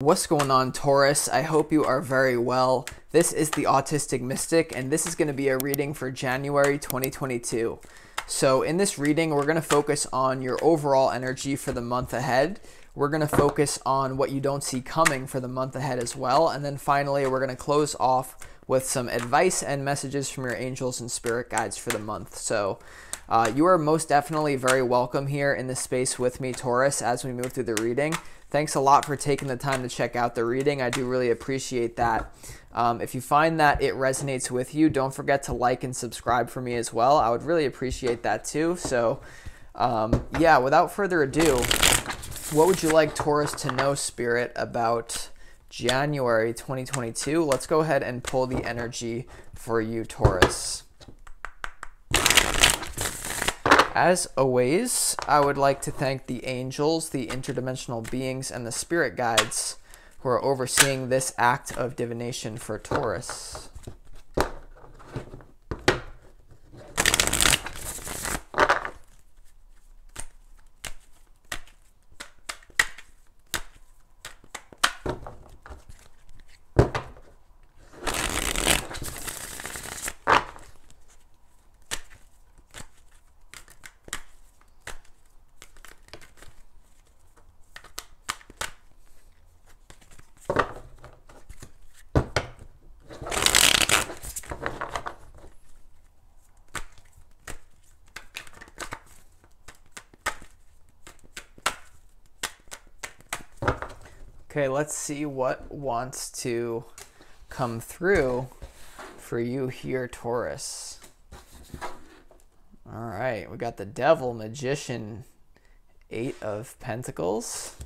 What's going on, Taurus? I hope you are very well. This is the Autistic Mystic, and this is going to be a reading for January 2022. So, in this reading, we're going to focus on your overall energy for the month ahead. We're going to focus on what you don't see coming for the month ahead as well. And then finally, we're going to close off with some advice and messages from your angels and spirit guides for the month. So, uh, you are most definitely very welcome here in this space with me, Taurus, as we move through the reading. Thanks a lot for taking the time to check out the reading. I do really appreciate that. Um, if you find that it resonates with you, don't forget to like and subscribe for me as well. I would really appreciate that too. So, um, yeah, without further ado, what would you like Taurus to know, Spirit, about January 2022? Let's go ahead and pull the energy for you, Taurus. As always, I would like to thank the angels, the interdimensional beings, and the spirit guides who are overseeing this act of divination for Taurus. Okay, let's see what wants to come through for you here, Taurus. All right, we got the Devil, Magician, Eight of Pentacles.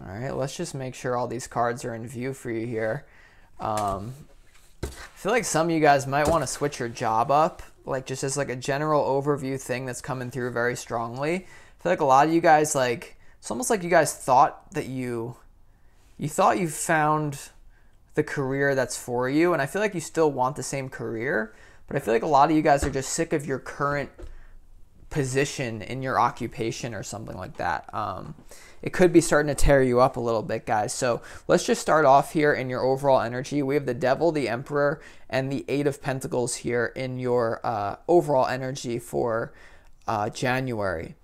All right, let's just make sure all these cards are in view for you here. Um, I feel like some of you guys might want to switch your job up like just as like a general overview thing that's coming through very strongly. I feel like a lot of you guys like it's almost like you guys thought that you you thought you found the career that's for you and I feel like you still want the same career, but I feel like a lot of you guys are just sick of your current position in your occupation or something like that. Um, it could be starting to tear you up a little bit, guys. So let's just start off here in your overall energy. We have the Devil, the Emperor, and the Eight of Pentacles here in your uh, overall energy for uh, January.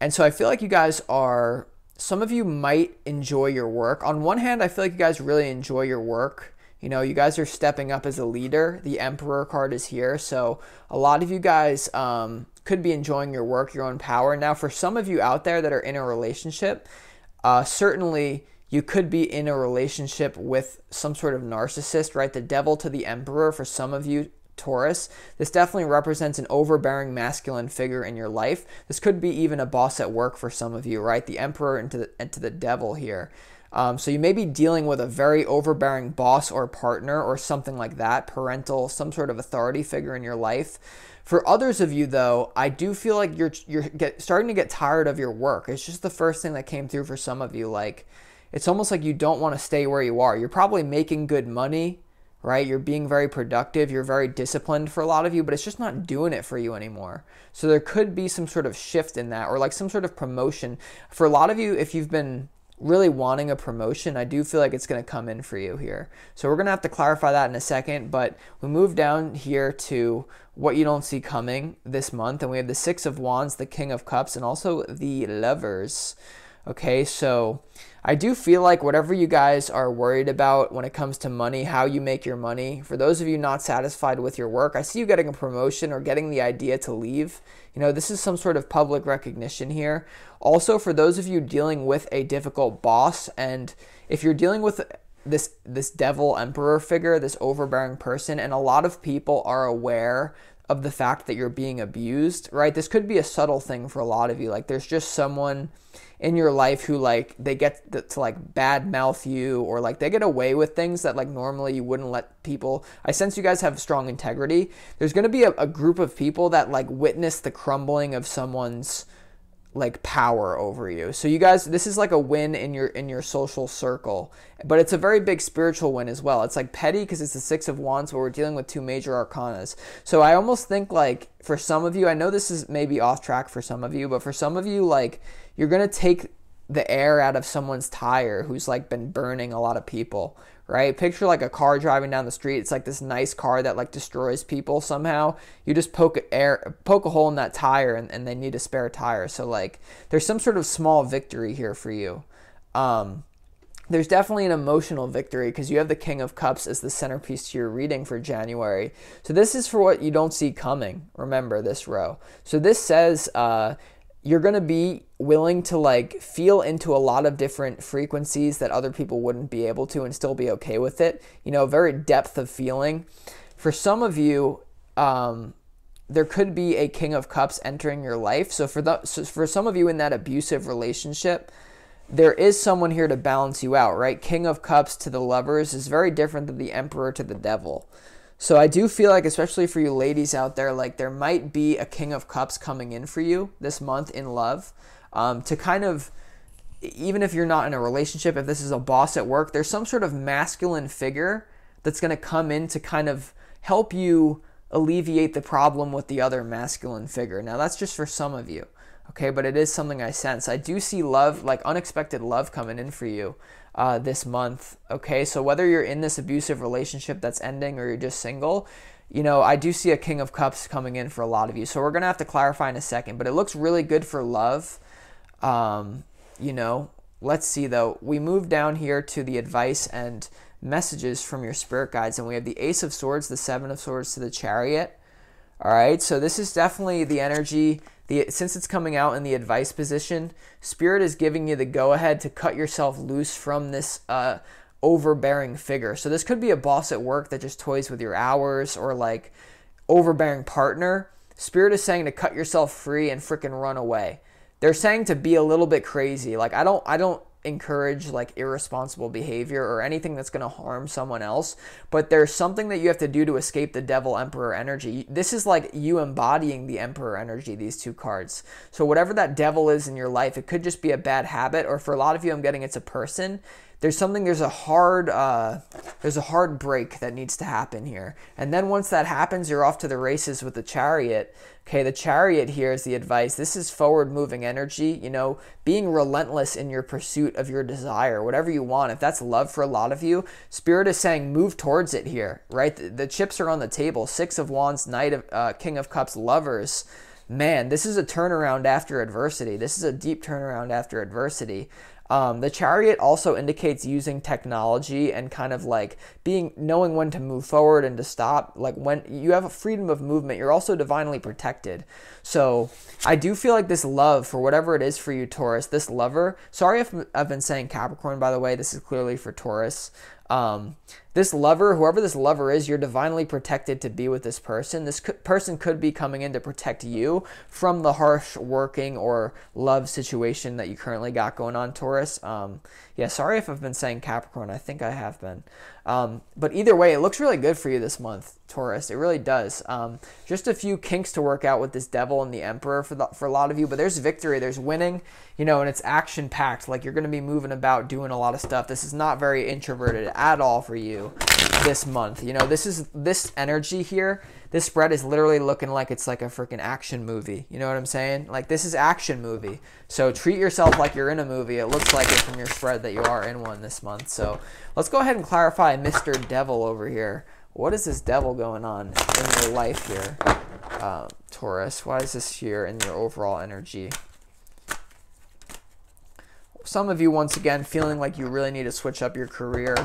And so I feel like you guys are, some of you might enjoy your work. On one hand, I feel like you guys really enjoy your work. You know, you guys are stepping up as a leader. The Emperor card is here. So a lot of you guys, um, could be enjoying your work, your own power. Now, for some of you out there that are in a relationship, uh, certainly you could be in a relationship with some sort of narcissist, right? The devil to the emperor for some of you, Taurus. This definitely represents an overbearing masculine figure in your life. This could be even a boss at work for some of you, right? The emperor into the, into the devil here. Um, so you may be dealing with a very overbearing boss or partner or something like that, parental, some sort of authority figure in your life. For others of you, though, I do feel like you're you're get, starting to get tired of your work. It's just the first thing that came through for some of you. Like, it's almost like you don't want to stay where you are. You're probably making good money, right? You're being very productive. You're very disciplined for a lot of you, but it's just not doing it for you anymore. So there could be some sort of shift in that, or like some sort of promotion. For a lot of you, if you've been really wanting a promotion, I do feel like it's going to come in for you here. So we're going to have to clarify that in a second, but we move down here to what you don't see coming this month, and we have the Six of Wands, the King of Cups, and also the Lovers. Okay, so I do feel like whatever you guys are worried about when it comes to money, how you make your money, for those of you not satisfied with your work, I see you getting a promotion or getting the idea to leave. You know, this is some sort of public recognition here. Also, for those of you dealing with a difficult boss, and if you're dealing with this this devil emperor figure, this overbearing person, and a lot of people are aware of the fact that you're being abused, right? This could be a subtle thing for a lot of you. Like there's just someone in your life who like they get to like bad mouth you or like they get away with things that like normally you wouldn't let people. I sense you guys have strong integrity. There's going to be a, a group of people that like witness the crumbling of someone's like power over you. So you guys this is like a win in your in your social circle, but it's a very big spiritual win as well. It's like petty because it's the 6 of wands but we're dealing with two major arcanas. So I almost think like for some of you, I know this is maybe off track for some of you, but for some of you like you're going to take the air out of someone's tire who's like been burning a lot of people right? Picture like a car driving down the street. It's like this nice car that like destroys people somehow. You just poke air, poke a hole in that tire, and, and they need a spare tire. So like, there's some sort of small victory here for you. Um, there's definitely an emotional victory because you have the King of Cups as the centerpiece to your reading for January. So this is for what you don't see coming. Remember this row. So this says uh, you're going to be willing to like feel into a lot of different frequencies that other people wouldn't be able to and still be okay with it. You know, very depth of feeling. For some of you, um, there could be a king of cups entering your life. So for the so for some of you in that abusive relationship, there is someone here to balance you out, right? King of cups to the lovers is very different than the emperor to the devil. So I do feel like, especially for you ladies out there, like there might be a King of Cups coming in for you this month in love um, to kind of, even if you're not in a relationship, if this is a boss at work, there's some sort of masculine figure that's going to come in to kind of help you alleviate the problem with the other masculine figure. Now, that's just for some of you, okay? But it is something I sense. I do see love, like unexpected love coming in for you uh, this month. Okay, so whether you're in this abusive relationship that's ending or you're just single, you know, I do see a King of Cups coming in for a lot of you. So we're going to have to clarify in a second, but it looks really good for love. Um, you know, let's see though. We move down here to the advice and messages from your spirit guides, and we have the Ace of Swords, the Seven of Swords to the Chariot. All right, so this is definitely the energy the since it's coming out in the advice position, spirit is giving you the go ahead to cut yourself loose from this uh, overbearing figure. So this could be a boss at work that just toys with your hours or like overbearing partner. Spirit is saying to cut yourself free and freaking run away. They're saying to be a little bit crazy. Like I don't I don't encourage like irresponsible behavior or anything that's going to harm someone else, but there's something that you have to do to escape the devil emperor energy. This is like you embodying the emperor energy, these two cards. So, whatever that devil is in your life, it could just be a bad habit, or for a lot of you, I'm getting it's a person there's something there's a hard uh, there's a hard break that needs to happen here. And then once that happens you're off to the races with the chariot. Okay the chariot here is the advice. This is forward moving energy you know being relentless in your pursuit of your desire whatever you want. If that's love for a lot of you spirit is saying move towards it here right? The, the chips are on the table. Six of wands knight of uh, king of cups lovers man this is a turnaround after adversity this is a deep turnaround after adversity um, the chariot also indicates using technology and kind of like being knowing when to move forward and to stop. Like when you have a freedom of movement, you're also divinely protected. So I do feel like this love for whatever it is for you, Taurus, this lover. Sorry if I've been saying Capricorn, by the way. This is clearly for Taurus. Um, this lover, whoever this lover is, you're divinely protected to be with this person. This person could be coming in to protect you from the harsh working or love situation that you currently got going on, Taurus. Um, yeah, sorry if I've been saying Capricorn. I think I have been. Um, but either way, it looks really good for you this month, Taurus. It really does. Um, just a few kinks to work out with this devil and the emperor for the, for a lot of you, but there's victory, there's winning, you know, and it's action packed. Like you're going to be moving about, doing a lot of stuff. This is not very introverted at all for you this month. You know, this is this energy here. This spread is literally looking like it's like a freaking action movie. You know what I'm saying? Like this is action movie. So treat yourself like you're in a movie. It looks like it from your spread that you are in one this month. So let's go ahead and clarify Mr. Devil over here. What is this devil going on in your life here, uh, Taurus? Why is this here in your overall energy? Some of you, once again, feeling like you really need to switch up your career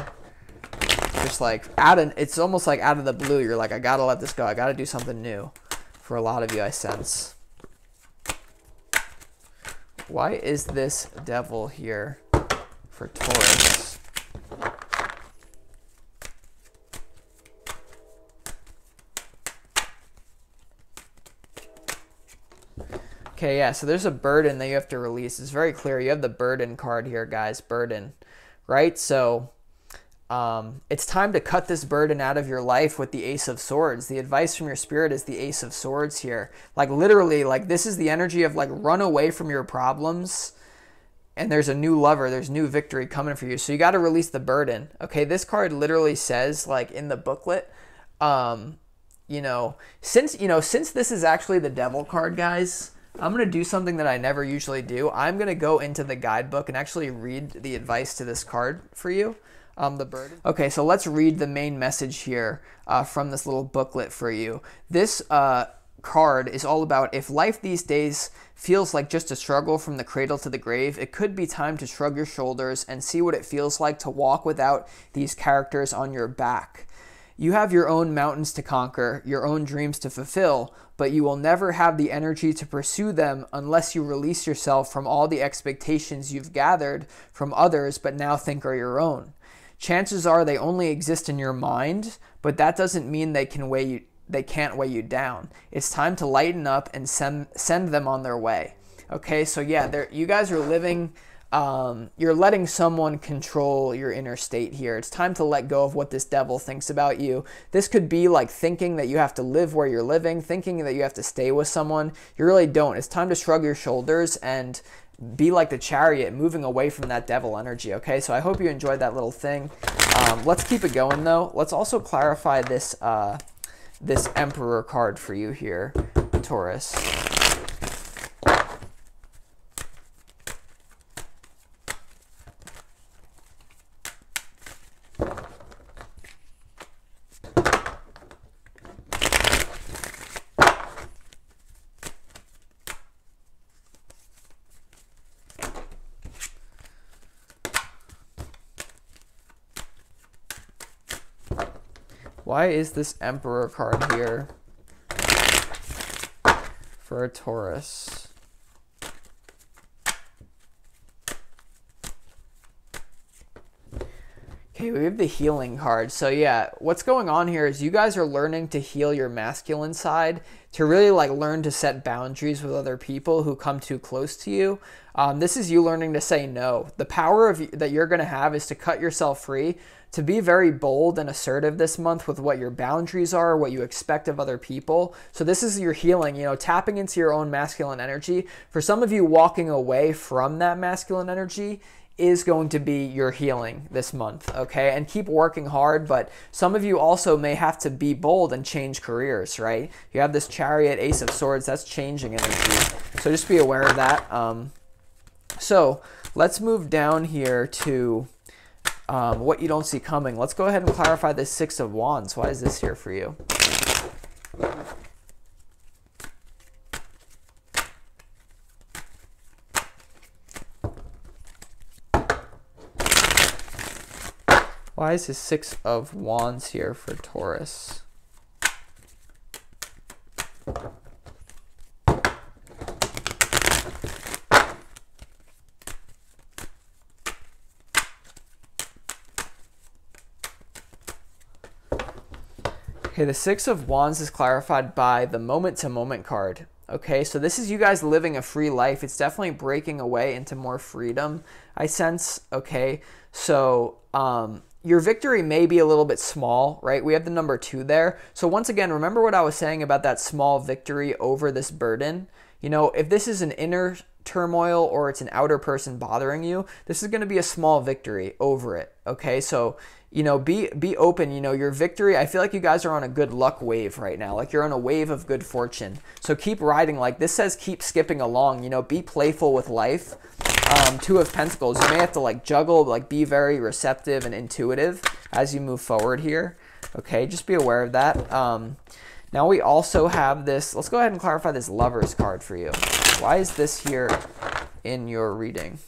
just like out of it's almost like out of the blue you're like i gotta let this go i gotta do something new for a lot of you i sense. Why is this devil here for taurus? Okay yeah so there's a burden that you have to release. It's very clear. You have the burden card here guys burden right? So um, it's time to cut this burden out of your life with the Ace of Swords. The advice from your spirit is the Ace of Swords here. Like literally, like this is the energy of like run away from your problems and there's a new lover, there's new victory coming for you. So you got to release the burden. Okay, this card literally says like in the booklet, um, you know, since you know, since this is actually the devil card, guys, I'm going to do something that I never usually do. I'm going to go into the guidebook and actually read the advice to this card for you. Um, the bird. Okay, so let's read the main message here uh, from this little booklet for you. This uh, card is all about if life these days feels like just a struggle from the cradle to the grave, it could be time to shrug your shoulders and see what it feels like to walk without these characters on your back. You have your own mountains to conquer, your own dreams to fulfill, but you will never have the energy to pursue them unless you release yourself from all the expectations you've gathered from others but now think are your own. Chances are they only exist in your mind, but that doesn't mean they can weigh you they can't weigh you down. It's time to lighten up and send send them on their way. Okay? So yeah, you guys are living um, you're letting someone control your inner state here. It's time to let go of what this devil thinks about you. This could be like thinking that you have to live where you're living, thinking that you have to stay with someone. You really don't. It's time to shrug your shoulders and be like the chariot, moving away from that devil energy. Okay, so I hope you enjoyed that little thing. Um, let's keep it going though. Let's also clarify this uh, this Emperor card for you here, Taurus. Why is this Emperor card here for a Taurus? Okay, we have the healing card. So yeah, what's going on here is you guys are learning to heal your masculine side, to really like learn to set boundaries with other people who come too close to you. Um, this is you learning to say no. The power of that you're going to have is to cut yourself free to be very bold and assertive this month with what your boundaries are, what you expect of other people. So this is your healing, you know, tapping into your own masculine energy. For some of you, walking away from that masculine energy is going to be your healing this month, okay? And keep working hard, but some of you also may have to be bold and change careers, right? You have this chariot, ace of swords, that's changing energy. So just be aware of that. Um, so let's move down here to um, what you don't see coming. Let's go ahead and clarify this Six of Wands. Why is this here for you? Why is this Six of Wands here for Taurus? Okay, the Six of Wands is clarified by the moment to moment card. Okay, so this is you guys living a free life. It's definitely breaking away into more freedom, I sense. Okay, so um, your victory may be a little bit small, right? We have the number two there. So, once again, remember what I was saying about that small victory over this burden. You know, if this is an inner turmoil or it's an outer person bothering you, this is going to be a small victory over it. Okay, so you know be be open you know your victory i feel like you guys are on a good luck wave right now like you're on a wave of good fortune so keep riding like this says keep skipping along you know be playful with life um, two of pentacles. You may have to like juggle like be very receptive and intuitive as you move forward here. Okay just be aware of that. Um, now we also have this let's go ahead and clarify this lovers card for you. Why is this here in your reading?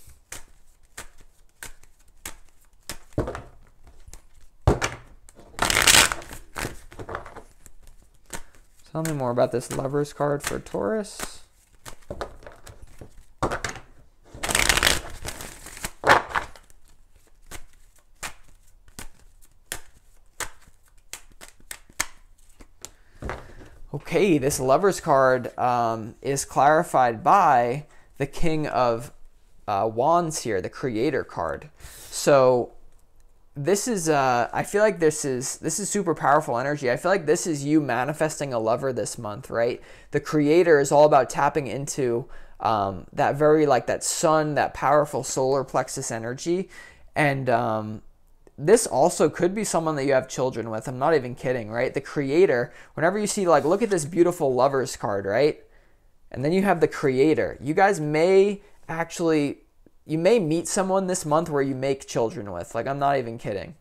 Tell me more about this Lover's card for Taurus. Okay, this Lover's card um, is clarified by the King of uh, Wands here, the Creator card. So this is uh I feel like this is this is super powerful energy. I feel like this is you manifesting a lover this month, right? The creator is all about tapping into um, that very like that sun, that powerful solar plexus energy, and um, this also could be someone that you have children with. I'm not even kidding, right? The creator. Whenever you see like, look at this beautiful lovers card, right? And then you have the creator. You guys may actually you may meet someone this month where you make children with. Like, I'm not even kidding.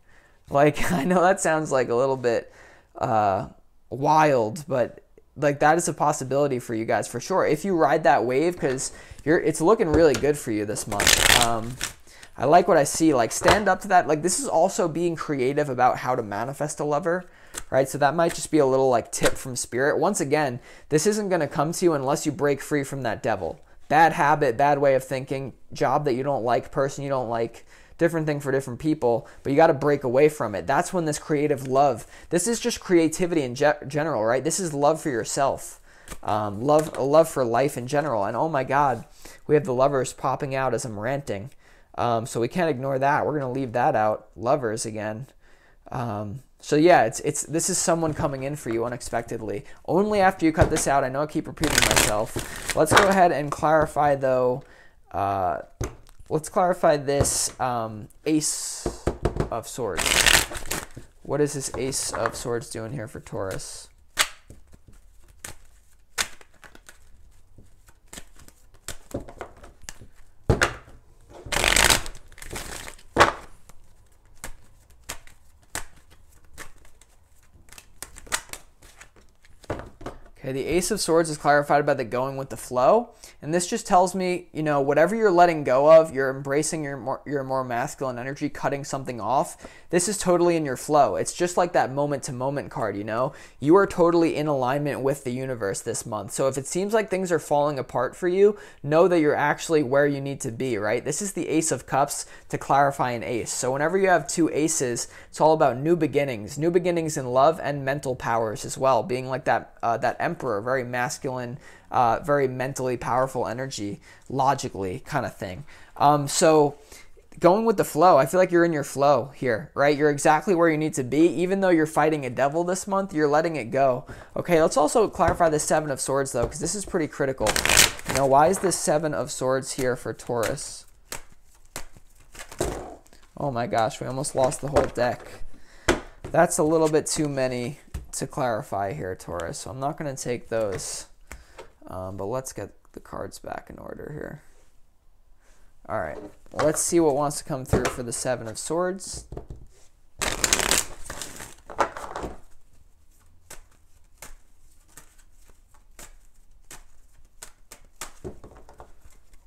Like, I know that sounds like a little bit uh, wild, but like that is a possibility for you guys for sure. If you ride that wave, because you're, it's looking really good for you this month. Um, I like what I see. Like, stand up to that. Like, this is also being creative about how to manifest a lover right? So that might just be a little like tip from spirit. Once again, this isn't going to come to you unless you break free from that devil bad habit, bad way of thinking, job that you don't like, person you don't like, different thing for different people, but you got to break away from it. That's when this creative love, this is just creativity in ge- general, right? This is love for yourself, um, love, love for life in general. And oh my God, we have the lovers popping out as I'm ranting. Um, so we can't ignore that. We're going to leave that out. Lovers again. Um, so yeah, it's it's this is someone coming in for you unexpectedly. Only after you cut this out. I know I keep repeating myself. Let's go ahead and clarify though. Uh, let's clarify this um, Ace of Swords. What is this Ace of Swords doing here for Taurus? Okay, the Ace of Swords is clarified by the going with the flow. And this just tells me, you know, whatever you're letting go of, you're embracing your more, your more masculine energy, cutting something off. This is totally in your flow. It's just like that moment to moment card, you know? You are totally in alignment with the universe this month. So if it seems like things are falling apart for you, know that you're actually where you need to be, right? This is the Ace of Cups to clarify an ace. So whenever you have two aces, it's all about new beginnings, new beginnings in love and mental powers as well, being like that uh, that emperor, very masculine uh, very mentally powerful energy, logically kind of thing. Um, so going with the flow, I feel like you're in your flow here, right? You're exactly where you need to be. Even though you're fighting a devil this month, you're letting it go. Okay, let's also clarify the Seven of Swords though, because this is pretty critical. Know, why is this Seven of Swords here for Taurus? Oh my gosh, we almost lost the whole deck. That's a little bit too many to clarify here, Taurus. So I'm not going to take those. Um, but let's get the cards back in order here. All right, let's see what wants to come through for the Seven of Swords.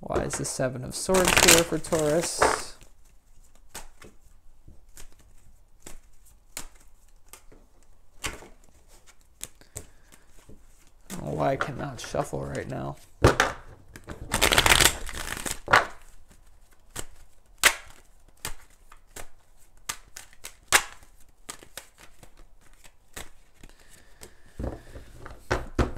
Why is the Seven of Swords here for Taurus? why I cannot shuffle right now.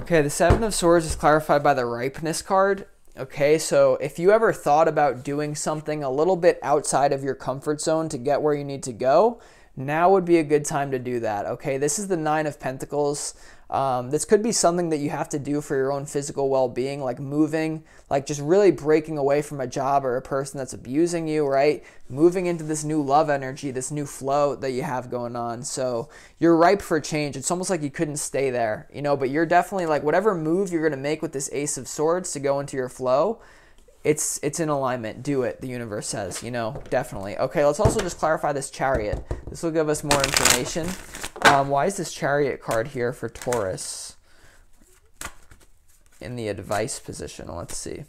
Okay, the Seven of Swords is clarified by the Ripeness card. Okay, so if you ever thought about doing something a little bit outside of your comfort zone to get where you need to go, now would be a good time to do that. Okay, this is the Nine of Pentacles. Um, this could be something that you have to do for your own physical well being, like moving, like just really breaking away from a job or a person that's abusing you, right? Moving into this new love energy, this new flow that you have going on. So you're ripe for change. It's almost like you couldn't stay there, you know, but you're definitely like whatever move you're going to make with this Ace of Swords to go into your flow, it's it's in alignment. Do it, the universe says, you know, definitely. Okay, let's also just clarify this chariot. This will give us more information. Um, why is this chariot card here for Taurus in the advice position? Let's see.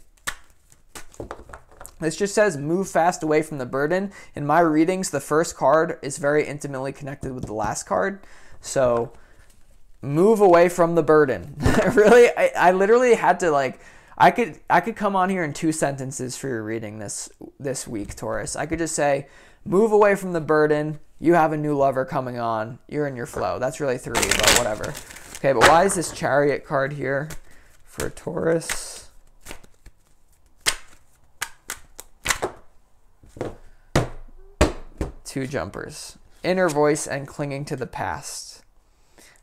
This just says move fast away from the burden. In my readings, the first card is very intimately connected with the last card. So move away from the burden. really, I, I literally had to like I could I could come on here in two sentences for your reading this this week, Taurus. I could just say, move away from the burden. You have a new lover coming on. You're in your flow. That's really three, but whatever. Okay, but why is this chariot card here for Taurus? two jumpers. Inner voice and clinging to the past.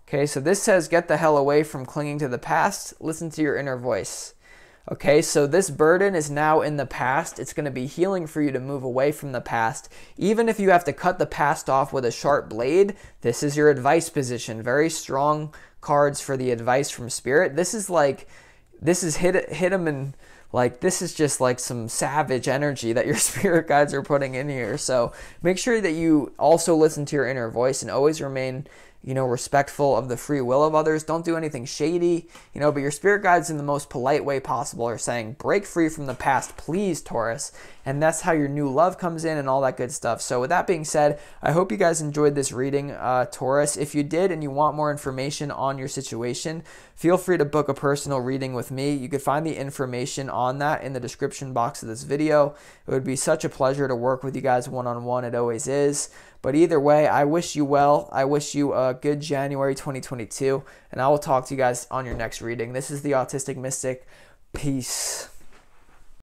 Okay, so this says get the hell away from clinging to the past. Listen to your inner voice. Okay, so this burden is now in the past. It's going to be healing for you to move away from the past. Even if you have to cut the past off with a sharp blade, this is your advice position. Very strong cards for the advice from spirit. This is like, this is hit, hit them and like this is just like some savage energy that your spirit guides are putting in here. So make sure that you also listen to your inner voice and always remain you know, respectful of the free will of others. Don't do anything shady, you know, but your spirit guides in the most polite way possible are saying, break free from the past, please, Taurus. And that's how your new love comes in and all that good stuff. So, with that being said, I hope you guys enjoyed this reading, uh, Taurus. If you did and you want more information on your situation, feel free to book a personal reading with me. You could find the information on that in the description box of this video. It would be such a pleasure to work with you guys one on one. It always is. But either way, I wish you well. I wish you a good January 2022. And I will talk to you guys on your next reading. This is the Autistic Mystic. Peace.